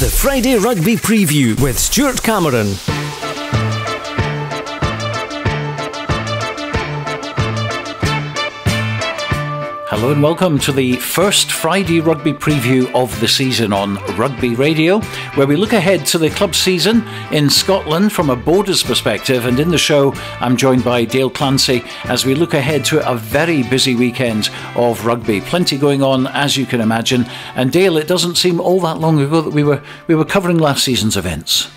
The Friday Rugby Preview with Stuart Cameron. Hello and welcome to the first Friday rugby preview of the season on Rugby Radio, where we look ahead to the club season in Scotland from a borders perspective. And in the show, I'm joined by Dale Clancy as we look ahead to a very busy weekend of rugby. Plenty going on, as you can imagine. And Dale, it doesn't seem all that long ago that we were we were covering last season's events.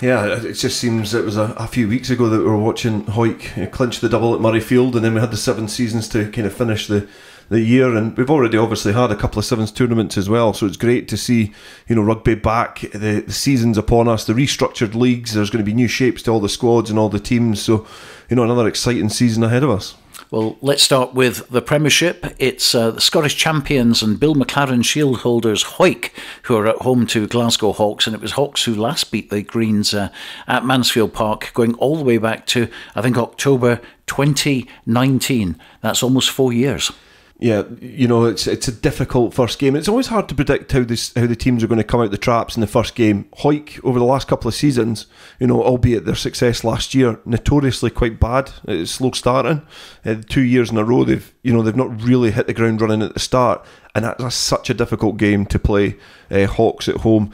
Yeah, it just seems it was a, a, few weeks ago that we were watching Hawick you know, clinch the double at Murrayfield, and then we had the seven seasons to kind of finish the the year, and we've already obviously had a couple of sevens tournaments as well. So it's great to see you know rugby back. The, the season's upon us. The restructured leagues. There's going to be new shapes to all the squads and all the teams. So you know another exciting season ahead of us. Well, let's start with the Premiership. It's uh, the Scottish champions and Bill McLaren Shield holders Hawick who are at home to Glasgow Hawks, and it was Hawks who last beat the Greens uh, at Mansfield Park, going all the way back to I think October 2019. That's almost four years yeah, you know, it's it's a difficult first game. It's always hard to predict how this how the teams are going to come out of the traps in the first game. Hawick over the last couple of seasons, you know, albeit their success last year, notoriously quite bad. It's slow starting. Uh, two years in a row, they've you know they've not really hit the ground running at the start, and that's such a difficult game to play. Uh, Hawks at home.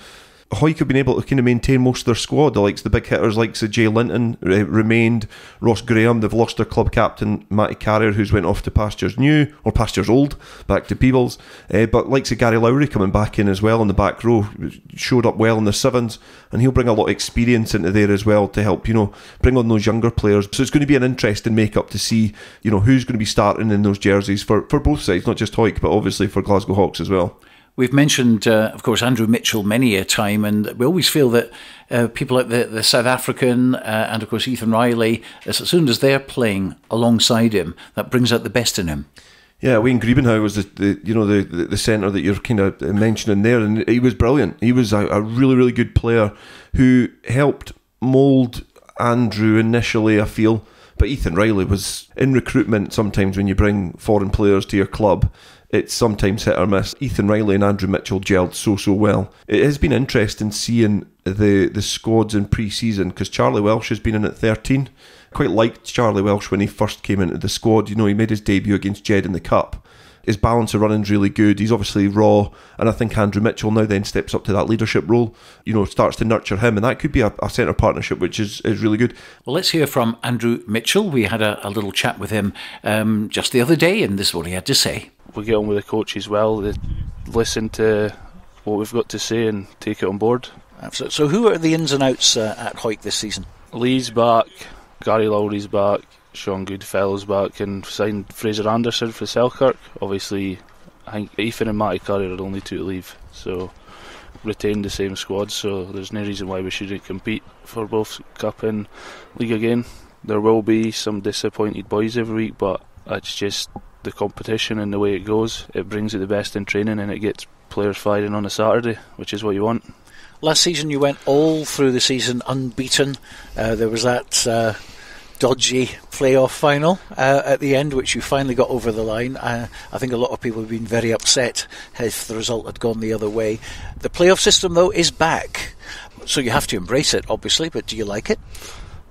Hawick have been able to kind of maintain most of their squad. The likes the big hitters, like so Jay Linton, uh, remained. Ross Graham, they've lost their club captain Matty Carrier, who's went off to pastures new or pastures old, back to Peebles. Uh, but likes of Gary Lowry coming back in as well in the back row, showed up well in the sevens, and he'll bring a lot of experience into there as well to help you know bring on those younger players. So it's going to be an interesting make-up to see you know who's going to be starting in those jerseys for for both sides, not just Hawick, but obviously for Glasgow Hawks as well. We've mentioned, uh, of course, Andrew Mitchell many a time, and we always feel that uh, people like the, the South African uh, and, of course, Ethan Riley, as soon as they're playing alongside him, that brings out the best in him. Yeah, Wayne Grebenhau was the, the you know the, the, the centre that you're kind of mentioning there, and he was brilliant. He was a, a really really good player who helped mould Andrew initially. I feel, but Ethan Riley was in recruitment. Sometimes when you bring foreign players to your club, it's sometimes hit or miss. Ethan Riley and Andrew Mitchell gelled so so well. It has been interesting seeing the the squads in pre-season because Charlie Welsh has been in at 13. Quite liked Charlie Welsh when he first came into the squad. You know, he made his debut against Jed in the Cup. His balance of running's really good. He's obviously raw, and I think Andrew Mitchell now then steps up to that leadership role. You know, starts to nurture him, and that could be a, a centre partnership, which is, is really good. Well, let's hear from Andrew Mitchell. We had a, a little chat with him um, just the other day, and this is what he had to say we get on with the coaches well. They listen to what we've got to say and take it on board. Absolutely. So, who are the ins and outs uh, at Hawick this season? Lee's back, Gary Lowry's back, Sean Goodfellow's back, and signed Fraser Anderson for Selkirk. Obviously, I think Ethan and Matty Curry are the only two to leave, so retained the same squad. So there's no reason why we shouldn't compete for both cup and league again. There will be some disappointed boys every week, but it's just the competition and the way it goes. It brings you the best in training and it gets players firing on a Saturday, which is what you want. Last season, you went all through the season unbeaten. Uh, there was that uh, dodgy playoff final uh, at the end, which you finally got over the line. Uh, I think a lot of people have been very upset if the result had gone the other way. The playoff system, though, is back, so you have to embrace it, obviously. But do you like it?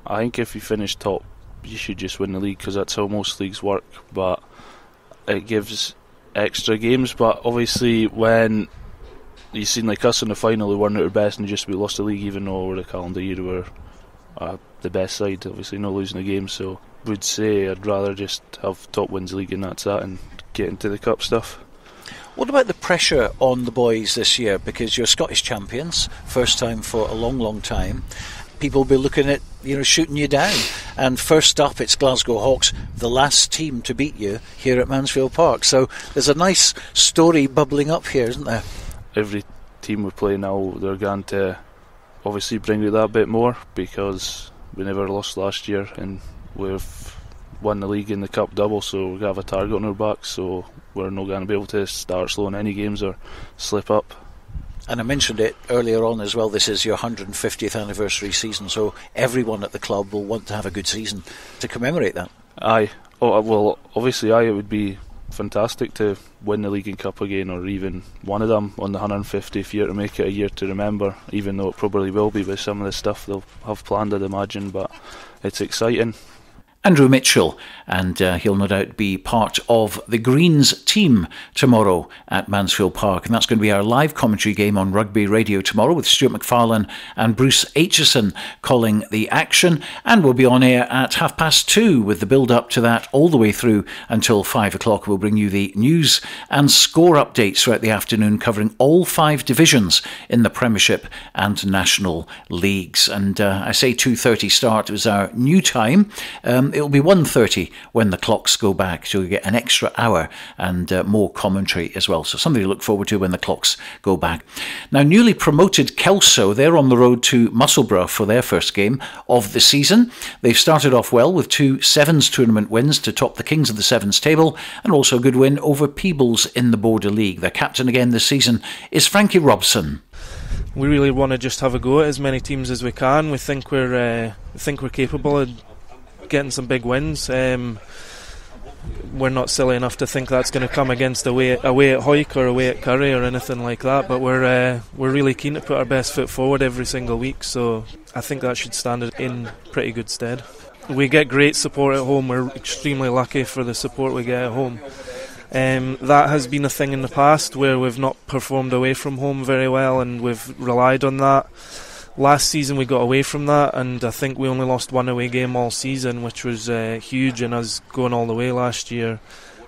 I think if you finish top, you should just win the league because that's how most leagues work. But it gives extra games. But obviously, when you seen like us in the final, we weren't at our best and just we lost the league, even though over the calendar year we were uh, the best side. Obviously, not losing a game, so would say I'd rather just have top wins league and that's that, and get into the cup stuff. What about the pressure on the boys this year? Because you're Scottish champions, first time for a long, long time, people will be looking at you know shooting you down. And first up, it's Glasgow Hawks, the last team to beat you here at Mansfield Park. So there's a nice story bubbling up here, isn't there? Every team we play now, they're going to obviously bring you that bit more because we never lost last year and we've won the league in the cup double, so we have a target on our back. So we're not going to be able to start slowing any games or slip up. And I mentioned it earlier on as well. This is your 150th anniversary season, so everyone at the club will want to have a good season to commemorate that. Aye. Oh uh, well, obviously, aye. It would be fantastic to win the league and cup again, or even one of them on the 150th year to make it a year to remember. Even though it probably will be with some of the stuff they'll have planned, I'd imagine. But it's exciting. Andrew Mitchell, and uh, he'll no doubt be part of the Greens team tomorrow at Mansfield Park. And that's going to be our live commentary game on rugby radio tomorrow with Stuart McFarlane and Bruce Aitchison calling the action. And we'll be on air at half past two with the build up to that all the way through until five o'clock. We'll bring you the news and score updates throughout the afternoon, covering all five divisions in the Premiership and National Leagues. And uh, I say 2.30 start is our new time. Um, it'll be 1.30 when the clocks go back, so you get an extra hour and uh, more commentary as well. So something to look forward to when the clocks go back. Now, newly promoted Kelso, they're on the road to Musselburgh for their first game of the season. They've started off well with two Sevens tournament wins to top the Kings of the Sevens table and also a good win over Peebles in the Border League. Their captain again this season is Frankie Robson we really want to just have a go at as many teams as we can. We think we're uh, we think we're capable of getting some big wins. Um, we're not silly enough to think that's going to come against away away at Hawick or away at Currie or anything like that. But we're uh, we're really keen to put our best foot forward every single week. So I think that should stand in pretty good stead. We get great support at home. We're extremely lucky for the support we get at home. Um, that has been a thing in the past where we've not performed away from home very well, and we've relied on that. Last season we got away from that, and I think we only lost one away game all season, which was uh, huge in us going all the way last year.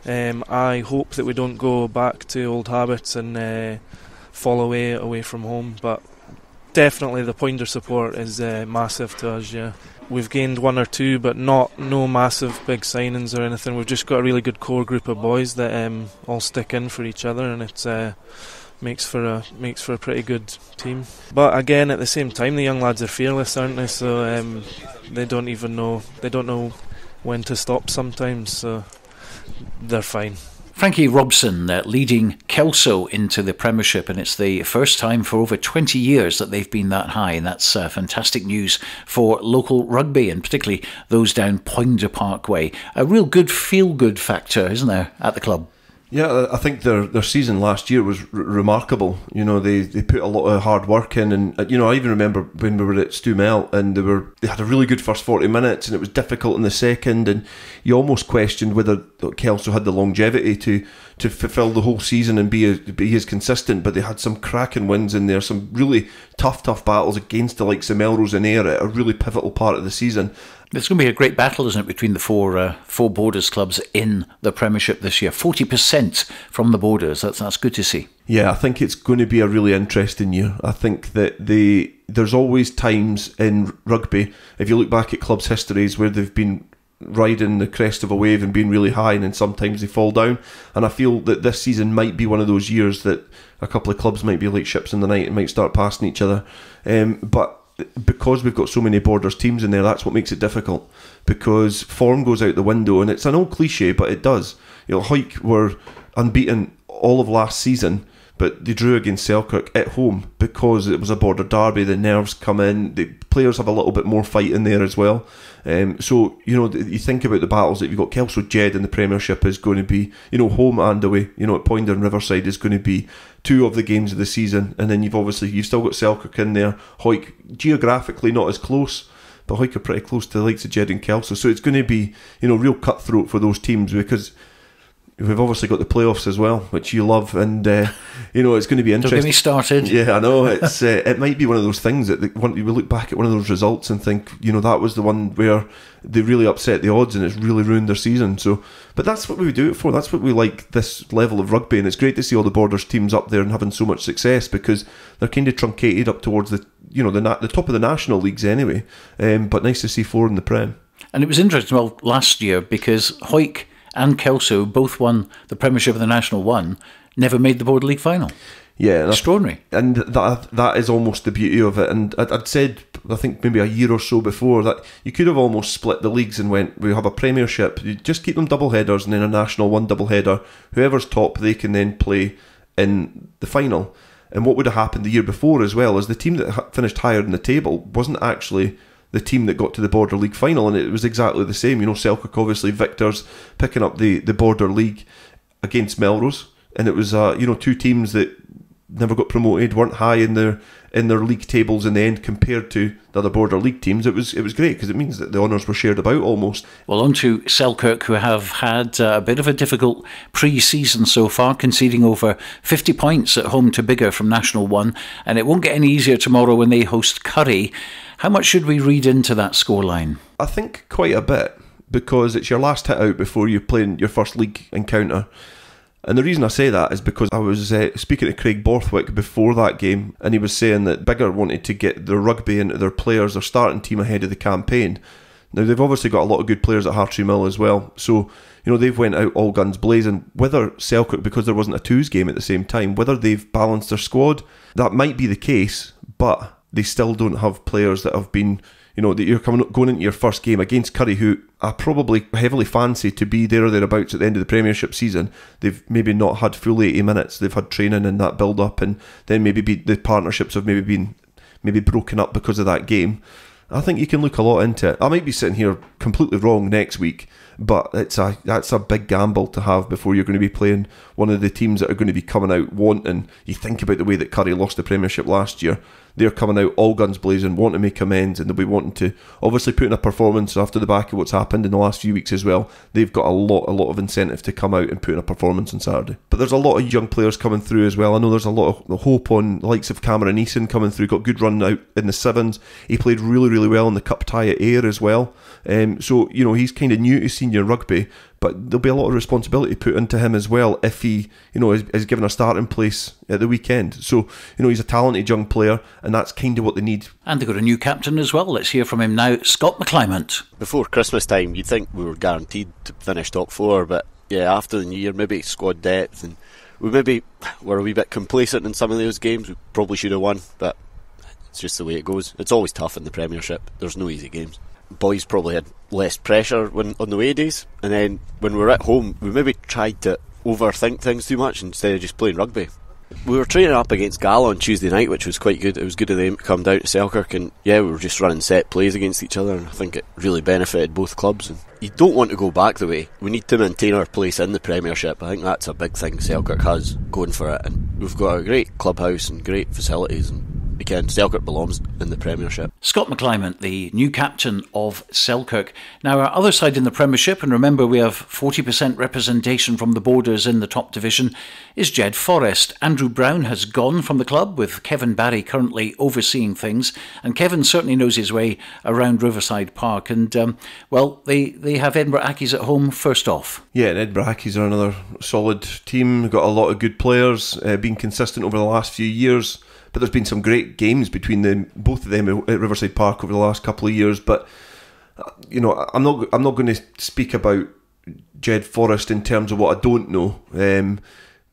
Um, I hope that we don't go back to old habits and uh, fall away away from home, but definitely the pointer support is uh, massive to us. Yeah, we've gained one or two, but not no massive big signings or anything. We've just got a really good core group of boys that um, all stick in for each other, and it's uh, makes for a makes for a pretty good team. But again, at the same time, the young lads are fearless, aren't they? So um, they don't even know they don't know when to stop sometimes. So they're fine. Frankie Robson uh, leading Kelso into the Premiership, and it's the first time for over 20 years that they've been that high, and that's uh, fantastic news for local rugby, and particularly those down Poynder Parkway. A real good feel good factor, isn't there, at the club? Yeah, I think their their season last year was remarkable. You know, they, they put a lot of hard work in, and uh, you know, I even remember when we were at Stewmelt, and they were they had a really good first forty minutes, and it was difficult in the second, and you almost questioned whether Kelso had the longevity to to fulfil the whole season and be a, be as consistent. But they had some cracking wins in there, some really tough tough battles against the likes of Melrose and Ayr at a really pivotal part of the season, it's going to be a great battle, isn't it, between the four uh, four Borders clubs in the Premiership this year? Forty percent from the Borders. That's that's good to see. Yeah, I think it's going to be a really interesting year. I think that the there's always times in rugby, if you look back at clubs' histories, where they've been riding the crest of a wave and being really high, and then sometimes they fall down. And I feel that this season might be one of those years that a couple of clubs might be like ships in the night and might start passing each other. Um, but because we've got so many borders teams in there, that's what makes it difficult. Because form goes out the window, and it's an old cliche, but it does. You know, Hawick were unbeaten all of last season, but they drew against Selkirk at home because it was a border derby. The nerves come in. The players have a little bit more fight in there as well. Um, so you know, you think about the battles that you've got. Kelso Jed in the Premiership is going to be, you know, home and away. You know, at Poynder and Riverside is going to be two of the games of the season, and then you've obviously you've still got Selkirk in there. Hawick geographically not as close, but Hawick are pretty close to the likes of Jed and Kelso. So it's going to be, you know, real cutthroat for those teams because We've obviously got the playoffs as well, which you love, and uh, you know it's going to be interesting. Don't get me started. Yeah, I know it's uh, it might be one of those things that the, we look back at one of those results and think, you know, that was the one where they really upset the odds and it's really ruined their season. So, but that's what we do it for. That's what we like this level of rugby, and it's great to see all the Borders teams up there and having so much success because they're kind of truncated up towards the you know the the top of the national leagues anyway. Um, but nice to see four in the Prem. And it was interesting. Well, last year because Hawick and Kelso both won the Premiership of the National One, never made the Border League final. Yeah, extraordinary. And that that is almost the beauty of it. And I'd, I'd, said, I think maybe a year or so before that you could have almost split the leagues and went, we have a Premiership, you just keep them double headers, and then a National one double header. Whoever's top, they can then play in the final. And what would have happened the year before as well is the team that finished higher in the table wasn't actually the team that got to the Border League final, and it was exactly the same. You know, Selkirk obviously victors picking up the, the Border League against Melrose, and it was uh, you know two teams that never got promoted, weren't high in their in their league tables in the end compared to the other border league teams. It was it was great because it means that the honours were shared about almost. Well, on to Selkirk, who have had uh, a bit of a difficult pre-season so far, conceding over 50 points at home to Biggar from National One, and it won't get any easier tomorrow when they host Currie. How much should we read into that scoreline? I think quite a bit because it's your last hit out before you play in your first league encounter. And the reason I say that is because I was uh, speaking to Craig Borthwick before that game, and he was saying that Biggar wanted to get their rugby into their players, their starting team ahead of the campaign. Now they've obviously got a lot of good players at Hartree Mill as well, so you know they've went out all guns blazing. Whether Selkirk, because there wasn't a twos game at the same time, whether they've balanced their squad, that might be the case, but they still don't have players that have been you know, that you're coming going into your first game against Currie, who I probably heavily fancy to be there or thereabouts at the end of the Premiership season. They've maybe not had full 80 minutes. They've had training and that build up, and then maybe be, the partnerships have maybe been maybe broken up because of that game. I think you can look a lot into it. I might be sitting here completely wrong next week, but it's a that's a big gamble to have before you're going to be playing one of the teams that are going to be coming out wanting. You think about the way that Currie lost the Premiership last year they're coming out all guns blazing, want to make amends, and they'll be wanting to obviously put in a performance after the back of what's happened in the last few weeks as well. They've got a lot, a lot of incentive to come out and put in a performance on Saturday. But there's a lot of young players coming through as well. I know there's a lot of hope on likes of Cameron Eason coming through. Got good run out in the sevens. He played really, really well in the cup tie at Ayr as well. Um, so you know he's kind of new to senior rugby, but there'll be a lot of responsibility put into him as well if he, you know, is, is given a starting place at the weekend. So, you know, he's a talented young player, and that's kind of what they need. And they've got a new captain as well. Let's hear from him now, Scott McClimont. Before Christmas time, you'd think we were guaranteed to finish top four, but yeah, after the new year, maybe squad depth, and we maybe were a wee bit complacent in some of those games. We probably should have won, but it's just the way it goes. It's always tough in the Premiership. There's no easy games boys probably had less pressure when on the way days, and then when we were at home, we maybe tried to overthink things too much instead of just playing rugby. We were training up against Gala on Tuesday night, which was quite good. It was good of them to come down to Selkirk, and yeah, we were just running set plays against each other, and I think it really benefited both clubs. And you don't want to go back the way. We need to maintain our place in the Premiership. I think that's a big thing Selkirk has going for it, and we've got a great clubhouse and great facilities, and again, Selkirk belongs in the Premiership. Scott McClimont, the new captain of Selkirk. Now, our other side in the Premiership, and remember we have 40% representation from the borders in the top division, is Jed-Forest. Andrew Brown has gone from the club, with Kevin Barry currently overseeing things, and Kevin certainly knows his way around Riverside Park. And, um, well, they, they have Edinburgh Accies at home first off. Yeah, and Edinburgh Accies are another solid team, got a lot of good players, uh, been consistent over the last few years but there's been some great games between them, both of them at Riverside Park over the last couple of years. But uh, you know, I'm not I'm not going to speak about Jed-Forest in terms of what I don't know. Um,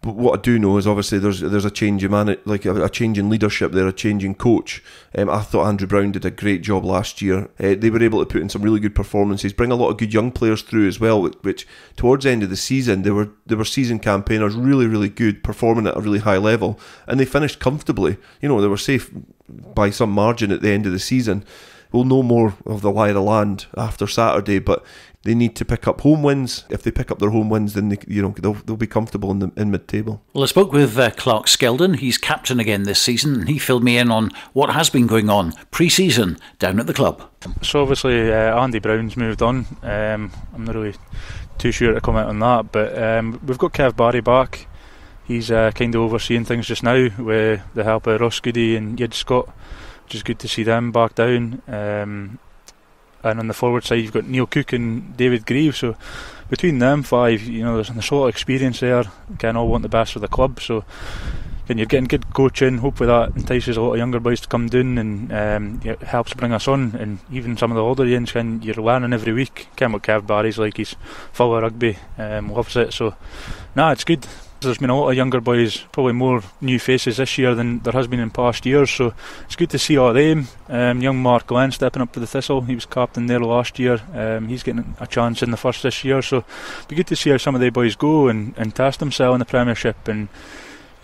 but what I do know is obviously there's there's a change in man, like a, a change in leadership there, a change in coach. Um, I thought Andrew Brown did a great job last year. Uh, they were able to put in some really good performances, bring a lot of good young players through as well. Which towards the end of the season, they were they were season campaigners, really really good, performing at a really high level, and they finished comfortably. You know they were safe by some margin at the end of the season. We'll know more of the lie of the land after Saturday, but they need to pick up home wins. If they pick up their home wins, then they, you know they'll, they'll be comfortable in the in mid table. Well, I spoke with uh, Clark Skeldon. He's captain again this season, and he filled me in on what has been going on pre-season down at the club. So obviously uh, Andy Brown's moved on. Um, I'm not really too sure to comment on that, but um, we've got Kev Barry back. He's uh, kind of overseeing things just now with the help of Ross Goody and Yid Scott, which is good to see them back down. Um, and on the forward side you've got Neil Cook and David Grieve. So between them five, you know, there's, there's a lot of experience there. Again, all want the best for the club. So then you're getting good coaching. Hopefully that entices a lot of younger boys to come down and um, it helps bring us on. And even some of the older youngs, can you're learning every week. Ken Kev Barry's like. He's full of rugby, um, loves it. So, nah, it's good. There's been a lot of younger boys, probably more new faces this year than there has been in past years. So it's good to see all of them. Um, young Mark Glenn stepping up for the Thistle. He was captain there last year. Um, he's getting a chance in the first this year. So it'll be good to see how some of the boys go and, and test themselves in the Premiership and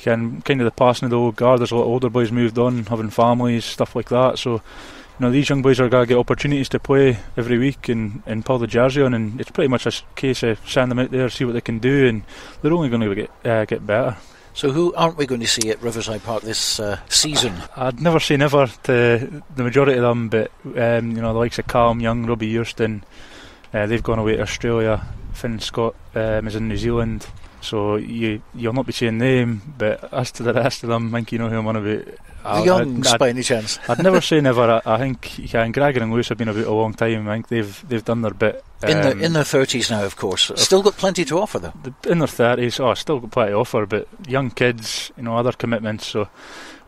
Can kind of the passing of the old guard. There's a lot of older boys moved on, having families, stuff like that. So, know, these young boys are going to get opportunities to play every week and, and pull the jersey on, and it's pretty much a case of send them out there, see what they can do, and they're only going to get uh, get better. So, who aren't we going to see at Riverside Park this uh, season? I'd never say never to the majority of them, but um, you know, the likes of Calm Young, Robbie Houston, uh, they've gone away to Australia. Finn Scott um, is in New Zealand. So you you'll not be seeing them, but as to the rest of them, I think you know who I'm on about. The Youngs, I'd, by any chance? I'd never say never. I, I think yeah, and Gregor and Lewis have been about a long time. I think they've they've done their bit. Um, in, the, in their thirties now, of course. Still got plenty to offer though. In their thirties, oh, still got plenty to offer. But young kids, you know, other commitments. So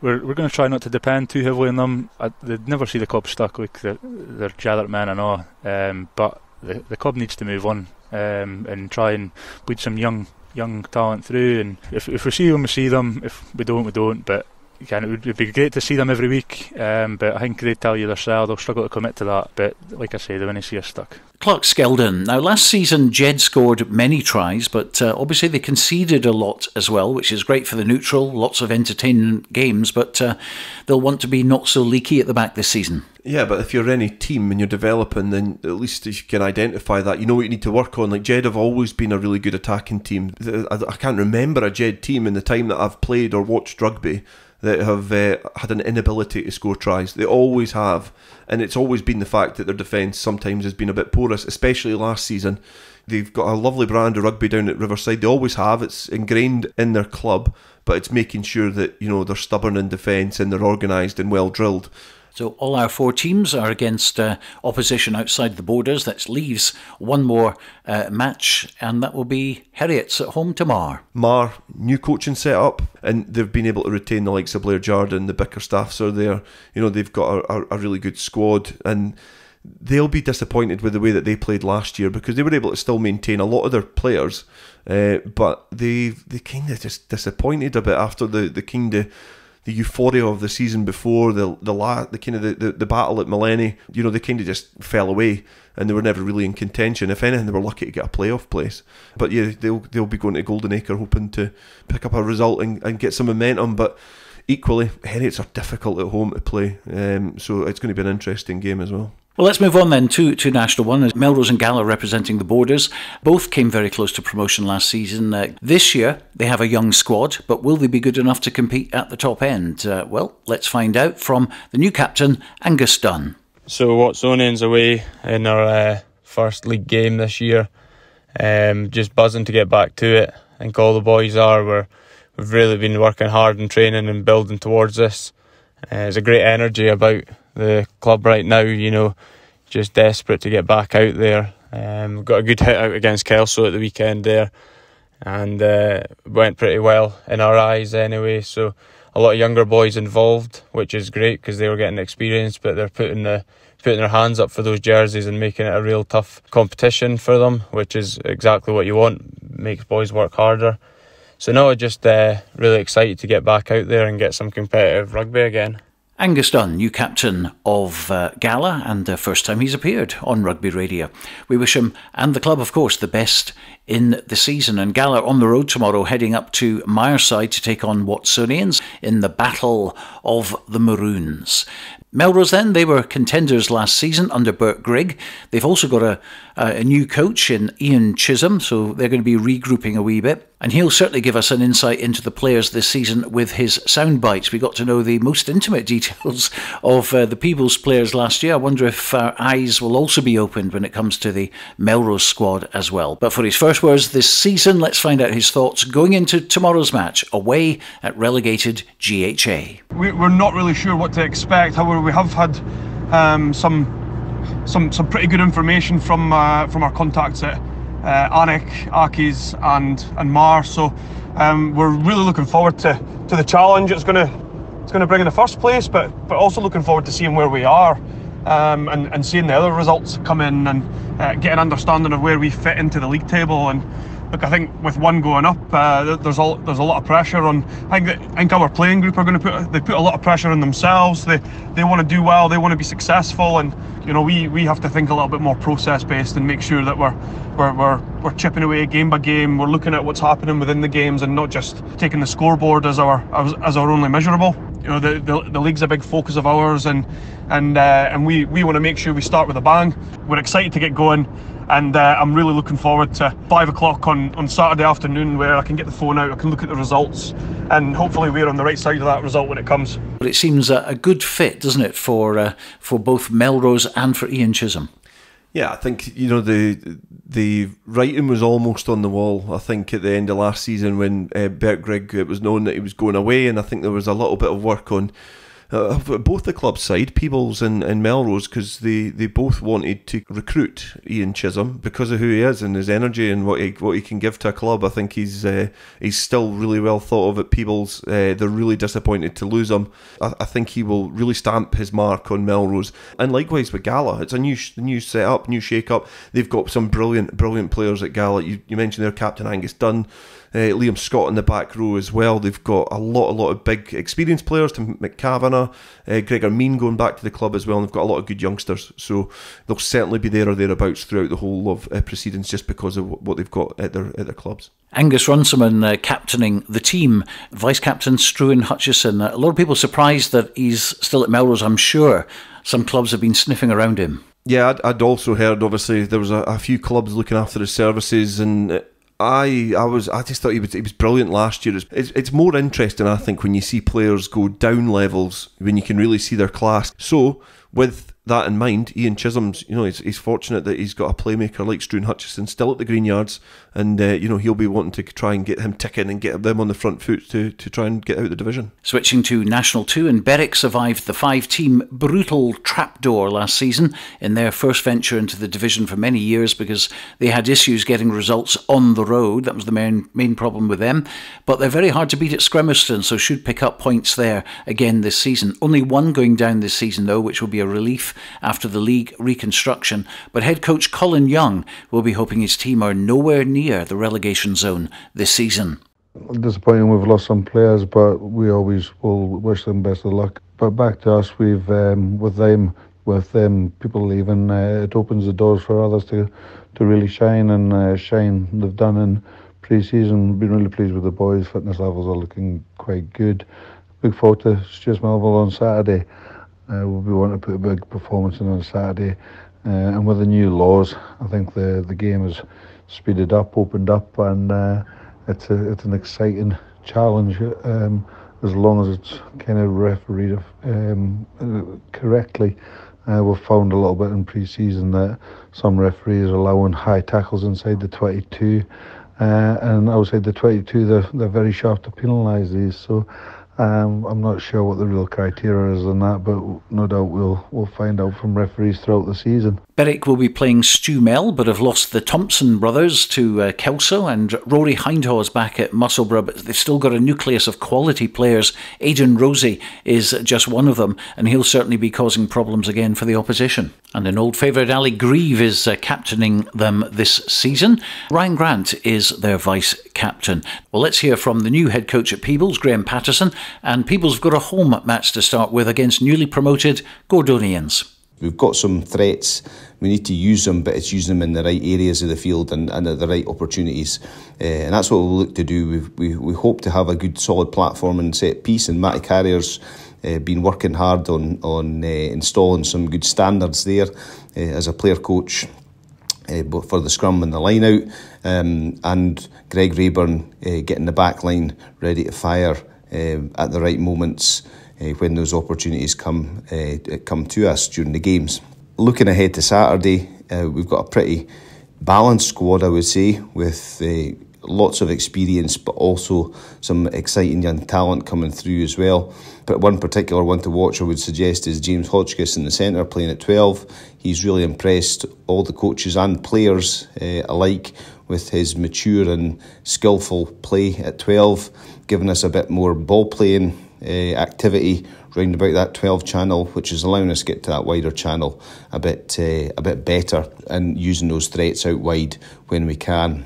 we're we're going to try not to depend too heavily on them. I, they'd never see the club stuck like they're, they're men and all. Um, but the the club needs to move on um, and try and bleed some young young talent through. And if if we see them, we see them. If we don't, we don't. But again, it would it would, be great to see them every week. Um, but I think they tell you themselves they'll struggle to commit to that. But like I say, they want to see us stuck. Clark Skeldon. Now, last season, Jed scored many tries, but uh, obviously they conceded a lot as well, which is great for the neutral. Lots of entertainment games, but uh, they'll want to be not so leaky at the back this season. Yeah, but if you're any team and you're developing, then at least you can identify that. You know what you need to work on. Like Jed have always been a really good attacking team. I can't remember a Jed team in the time that I've played or watched rugby that have uh, had an inability to score tries. They always have, and it's always been the fact that their defence sometimes has been a bit porous, especially last season. They've got a lovely brand of rugby down at Riverside. They always have. It's ingrained in their club, but it's making sure that you know they're stubborn in defence and they're organised and well drilled. So all our four teams are against uh, opposition outside the borders. That leaves one more uh, match, and that will be Heriots at home to Marr. Marr, new coaching set up, and they've been able to retain the likes of Blair Jardine, the Bickerstaffs are there. You know, they've got a, a really good squad, and they'll be disappointed with the way that they played last year because they were able to still maintain a lot of their players, uh, but they they kind of just disappointed a bit after the the kind of the euphoria of the season before, the the la- the kind of the, the, the battle at Malleny, you know, they kind of just fell away and they were never really in contention. If anything, they were lucky to get a playoff place. But yeah, they'll they'll be going to Goldenacre hoping to pick up a result and, and get some momentum. But equally, Heriots are difficult at home to play, um, so it's going to be an interesting game as well. Well, let's move on then to, to National One. Melrose and Gala representing the Borders. Both came very close to promotion last season. Uh, this year, they have a young squad, but will they be good enough to compete at the top end? Uh, well, let's find out from the new captain, Angus Dunn. So, Watsonians away in our uh, first league game this year. Um, just buzzing to get back to it. I think all the boys are. We're, we've really been working hard in training and building towards this. Uh, there's a great energy about the club right now. You know, just desperate to get back out there. Um, got a good hit out against Kelso at the weekend there, and uh, went pretty well in our eyes anyway. So a lot of younger boys involved, which is great because they were getting experience, but they're putting the putting their hands up for those jerseys and making it a real tough competition for them, which is exactly what you want. Makes boys work harder. So no, just uh, really excited to get back out there and get some competitive rugby again. Angus Dunn, new captain of uh, Gala, and the first time he's appeared on Rugby Radio. We wish him and the club, of course, the best in the season. And Gala on the road tomorrow, heading up to Myreside to take on Watsonians in the Battle of the Maroons. Melrose, then, they were contenders last season under Bert Grigg. They've also got a, a new coach in Ian Chisholm, so they're going to be regrouping a wee bit. And he'll certainly give us an insight into the players this season with his sound bites. We got to know the most intimate details of uh, the Peebles players last year. I wonder if our eyes will also be opened when it comes to the Melrose squad as well. But for his first words this season, let's find out his thoughts going into tomorrow's match away at relegated GHA. We're not really sure what to expect. However, we have had um, some some some pretty good information from uh, from our contacts at uh, Alnwick, Accies, and and Marr. So um, we're really looking forward to to the challenge it's going to it's to bring in the first place, but but also looking forward to seeing where we are. Um, and, and seeing the other results come in and uh, get an understanding of where we fit into the league table and look, I think with one going up, uh, there's a there's a lot of pressure on. I think I think our playing group are going to put they put a lot of pressure on themselves. They they want to do well. They want to be successful, and you know we we have to think a little bit more process based and make sure that we're we're we're, we're chipping away game by game. We're looking at what's happening within the games and not just taking the scoreboard as our as, as our only measurable. You know the, the, the league's a big focus of ours, and and uh, and we we want to make sure we start with a bang. We're excited to get going and uh, I'm really looking forward to five o'clock on, on Saturday afternoon where I can get the phone out, I can look at the results, and hopefully we're on the right side of that result when it comes. But it seems a, a good fit, doesn't it, for uh, for both Melrose and for Ian Chisholm? Yeah, I think you know the the writing was almost on the wall. I think at the end of last season when uh, Bert Grigg it was known that he was going away, and I think there was a little bit of work on uh, both the club side, Peebles and, and Melrose, because they, they both wanted to recruit Ian Chisholm because of who he is and his energy and what he what he can give to a club. I think he's uh, he's still really well thought of at Peebles. Uh, they're really disappointed to lose him. I, I, think he will really stamp his mark on Melrose, and likewise with Gala. It's a new new setup, new shake up. They've got some brilliant brilliant players at Gala. You, you mentioned their captain Angus Dunn uh, Liam Scott in the back row as well. They've got a lot, a lot of big experienced players. To McCavanagh, uh, Gregor Mean going back to the club as well. And they've got a lot of good youngsters, so they'll certainly be there or thereabouts throughout the whole of uh, proceedings, just because of what they've got at their at their clubs. Angus Runciman uh, captaining the team, vice captain Struan Hutchison. a lot of people surprised that he's still at Melrose. I'm sure some clubs have been sniffing around him. Yeah, I'd, I'd, also heard. Obviously, there was a, a, few clubs looking after his services, and I I was I just thought he was he was brilliant last year. It's, it's more interesting I think when you see players go down levels when you can really see their class. So with that in mind, Ian Chisholm's, you know, he's, he's fortunate that he's got a playmaker like Struan Hutchison still at the Greenyards, and uh, you know he'll be wanting to try and get him ticking and get them on the front foot to, to try and get out the division. Switching to National Two, and Berwick survived the five-team brutal trapdoor last season in their first venture into the division for many years because they had issues getting results on the road. That was the main main problem with them. But they're very hard to beat at Scremerston, so should pick up points there again this season. Only one going down this season though, which will be a relief after the league reconstruction, but head coach Colin Young will be hoping his team are nowhere near the relegation zone this season. Disappointing we've lost some players, but we always will wish them best of luck. But back to us, we've um, with them, with them people leaving, uh, it opens the doors for others to to really shine and uh, shine. They've done in pre-season. Been really pleased with the boys. Fitness levels are looking quite good. Big forward to Stuart Melville on Saturday. Uh, we want to put a big performance in on Saturday, uh, and with the new laws, I think the the game is speeded up, opened up, and uh, it's a, it's an exciting challenge. Um, as long as it's kind of refereed um, correctly. Uh, we've found a little bit in pre-season that some referees are allowing high tackles inside the 22, uh, and outside the 22 they're, they're very sharp to penalise these. So um, I'm not sure what the real criteria is on that, but no doubt we'll we'll find out from referees throughout the season. Berwick will be playing Stewmel, but have lost the Thompson brothers to uh, Kelso, and Rory Hindhaw is back at Musselburgh, but they've still got a nucleus of quality players. Aidan Rozee is just one of them, and he'll certainly be causing problems again for the opposition. And an old favourite, Ali Grieve, is uh, captaining them this season. Ryan Grant is their vice captain. Well, let's hear from the new head coach at Peebles, Graham Patterson, and Peebles have got a home match to start with against newly promoted Gordonians. We've got some threats. We need to use them, but it's using them in the right areas of the field and, and at the right opportunities. Uh, and that's what we'll look to do. We've, we, we hope to have a good, solid platform and set piece. And Matty Carrier's uh, been working hard on, on uh, installing some good standards there as a player coach. Both for the scrum and the line out, um, and Greg Rayburn getting the back line ready to fire at the right moments uh, when those opportunities come uh, come to us during the games. Looking ahead to Saturday, uh, we've got a pretty balanced squad, I would say, with uh, lots of experience, but also some exciting young talent coming through as well. But one particular one to watch, I would suggest, is James Hotchkiss in the centre playing at 12. He's really impressed all the coaches and players uh, alike with his mature and skillful play at 12, giving us a bit more ball playing uh, activity round about that 12 channel, which is allowing us to get to that wider channel a bit uh, a bit better and using those threats out wide when we can.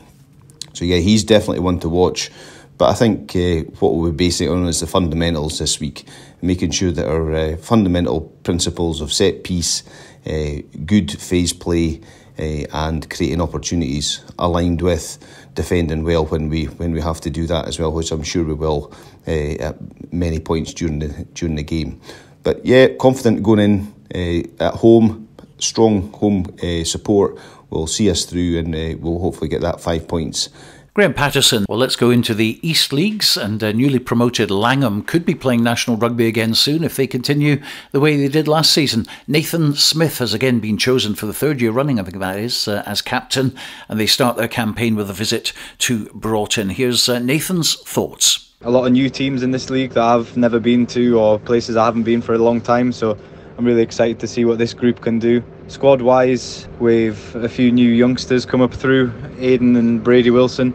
So yeah, he's definitely one to watch. But I think uh, what we're basing on is the fundamentals this week, making sure that our fundamental principles of set piece, good phase play, and creating opportunities aligned with defending well when we when we have to do that as well, which I'm sure we will uh, at many points during the during the game. But yeah, confident going in uh, at home, strong home support will see us through, and we'll hopefully get that five points. Graham Patterson. Well, let's go into the East Leagues, and uh, newly promoted Langholm could be playing national rugby again soon if they continue the way they did last season. Nathan Smith has again been chosen for the third year running, I think that is, uh, as captain, and they start their campaign with a visit to Broughton. Here's uh, Nathan's thoughts. A lot of new teams in this league that I've never been to, or places I haven't been for a long time, so I'm really excited to see what this group can do. Squad wise, we've a few new youngsters come up through, Aiden and Brady Wilson.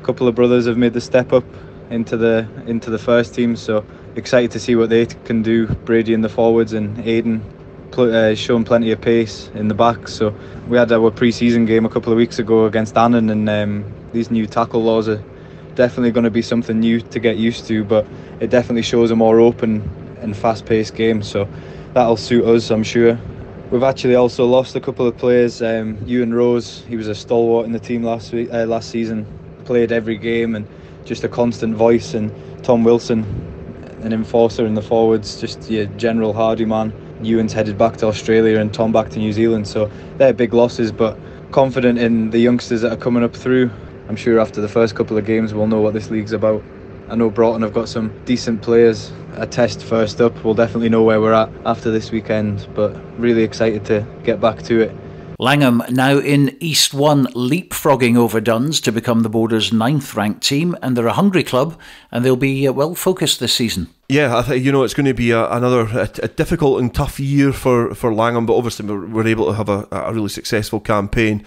A couple of brothers have made the step up into the into the first team, so excited to see what they can do. Brady in the forwards and Aiden uh, showing plenty of pace in the back. So we had our pre-season game a couple of weeks ago against Annan, and um, these new tackle laws are definitely going to be something new to get used to. But it definitely shows a more open and fast-paced game, so that'll suit us, I'm sure. We've actually also lost a couple of players. Um, Ewan Rose, he was a stalwart in the team last week, uh, last season, played every game and just a constant voice. And Tom Wilson, an enforcer in the forwards, just your general hardy man. Ewan's headed back to Australia and Tom back to New Zealand, so they're big losses. But confident in the youngsters that are coming up through. I'm sure after the first couple of games, we'll know what this league's about. I know Broughton have got some decent players. A test first up, we'll definitely know where we're at after this weekend, but really excited to get back to it. Langholm now in East 1, leapfrogging over Duns to become the Border's ninth ranked team, and they're a hungry club and they'll be uh, well focused this season. Yeah, I think you know it's going to be a, another a, a, difficult and tough year for, for Langholm, but obviously we're, we're able to have a, a really successful campaign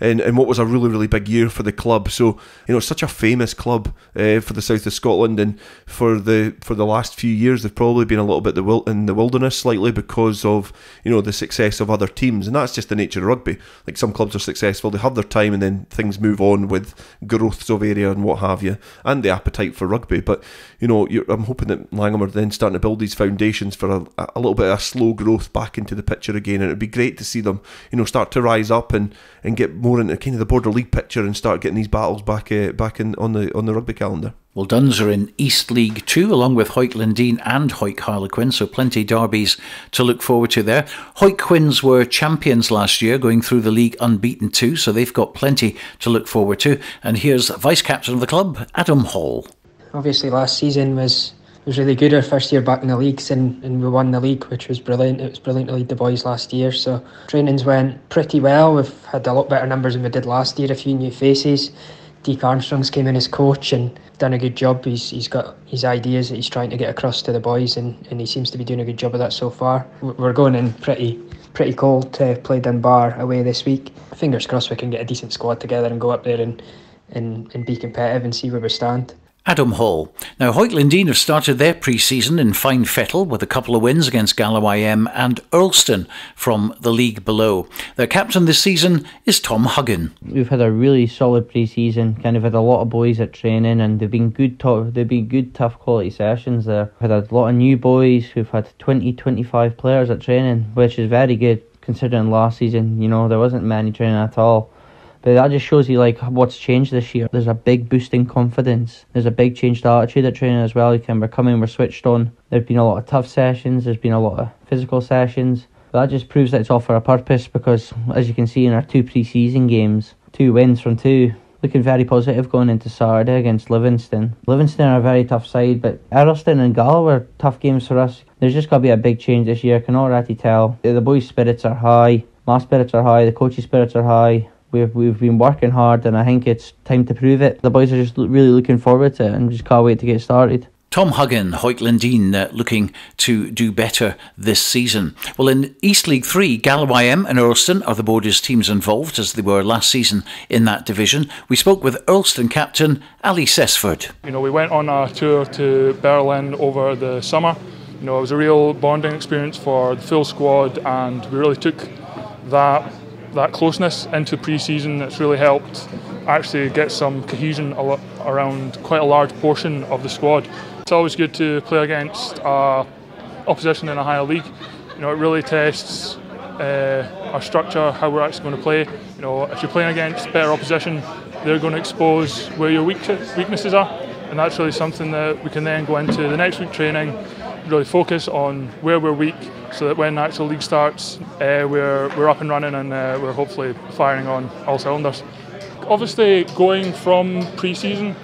in, in what was a really really big year for the club. So you know, such a famous club uh, for the south of Scotland, and for the for the last few years, they've probably been a little bit the in the wilderness slightly because of you know the success of other teams, and that's just the nature of rugby. Like some clubs are successful, they have their time, and then things move on with growths of area and what have you, and the appetite for rugby. But you know, I'm hoping that Langholm are then starting to build these foundations for a, a little bit of a slow growth back into the picture again, and it'd be great to see them you know start to rise up and and get more into kind of the border league picture and start getting these battles back uh, back in on the on the rugby calendar. Well, Duns are in East League 2 along with Hawick Linden and Hawick Harlequin, so plenty derbies to look forward to there. Hawick Quins were champions last year, going through the league unbeaten too, so they've got plenty to look forward to. And here's vice captain of the club, Adam Hall. Obviously, last season was was really good our first year back in the leagues and, and we won the league which was brilliant. It was brilliant to lead the boys last year so trainings went pretty well. We've had a lot better numbers than we did last year a few new faces. Deke Armstrong's came in as coach and done a good job. He's, he's got his ideas that he's trying to get across to the boys and, and he seems to be doing a good job of that so far. We're going in pretty pretty cold to play Dunbar away this week. Fingers crossed we can get a decent squad together and go up there and, and, and be competitive and see where we stand Adam Hall. Now, Linden have started their pre season in fine fettle with a couple of wins against Gala YM and Earlston from the league below. Their captain this season is Tom Huggin. We've had a really solid pre season, kind of had a lot of boys at training, and they've been good, to- they've been good, tough quality sessions there. We've had a lot of new boys, we've had 20, 25 players at training, which is very good considering last season, you know, there wasn't many training at all. But that just shows you like what's changed this year. There's a big boost in confidence. There's a big change to attitude at training as well. You can we're coming, we're switched on. There's been a lot of tough sessions. There's been a lot of physical sessions. But that just proves that it's all for a purpose because, as you can see in our two pre-season games, two wins from two, looking very positive going into Saturday against Livingston. Livingston are a very tough side, but Earlston and Galloway were tough games for us. There's just got to be a big change this year. I can already tell. The boys' spirits are high. My spirits are high. The coaches' spirits are high. We've, we've been working hard and I think it's time to prove it. The boys are just really looking forward to it and just can't wait to get started. Tom Huggin, Hawick Linden, uh, looking to do better this season. Well, in East League 3, Gala YM and Earlston are the Borders teams involved, as they were last season in that division. We spoke with Earlston captain Ali Sesford. You know, we went on a tour to Berlin over the summer. You know, it was a real bonding experience for the full squad, and we really took that that closeness into pre-season. that's really helped actually get some cohesion around quite a large portion of the squad. It's always good to play against uh, opposition in a higher league. You know, it really tests uh, our structure, how we're actually going to play. You know, if you're playing against better opposition, they're going to expose where your weak weaknesses are, and that's really something that we can then go into the next week training, really focus on where we're weak, so that when actual league starts, uh, we're we're up and running and uh, we're hopefully firing on all cylinders. Obviously, going from pre-season,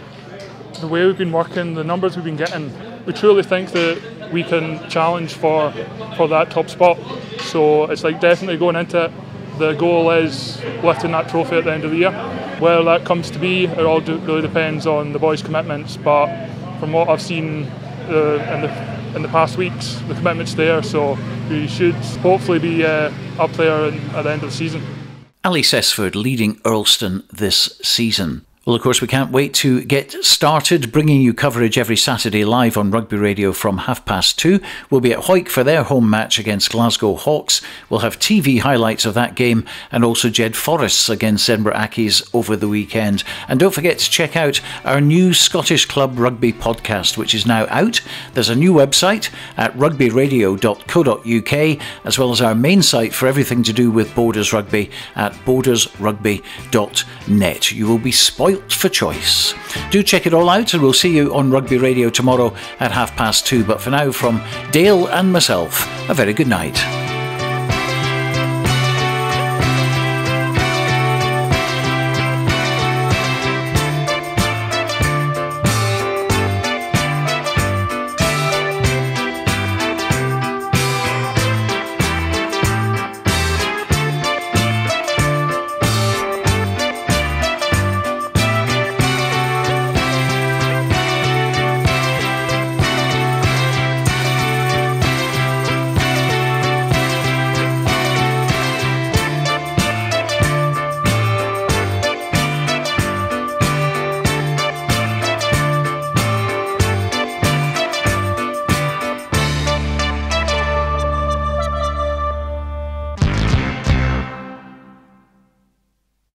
the way we've been working, the numbers we've been getting, we truly think that we can challenge for for that top spot. So it's like definitely going into it. The goal is lifting that trophy at the end of the year. Where that comes to be, it all do, really depends on the boys' commitments. But from what I've seen uh, in the in the past weeks, the commitment's there. So we should hopefully be uh, up there in, at the end of the season. Ali Cessford leading Earlston this season. Well, of course, we can't wait to get started bringing you coverage every Saturday live on Rugby Radio from half past two. We'll be at Hawick for their home match against Glasgow Hawks. We'll have TV highlights of that game and also Jed-Forests against Edinburgh Accies over the weekend. And don't forget to check out our new Scottish Club Rugby podcast, which is now out. There's a new website at rugbyradio.co.uk, as well as our main site for everything to do with Borders Rugby at bordersrugby.net. You will be spoiled spoilt for choice. Do check it all out, and we'll see you on Rugby Radio tomorrow at half past two. But for now, from Dale and myself, a very good night.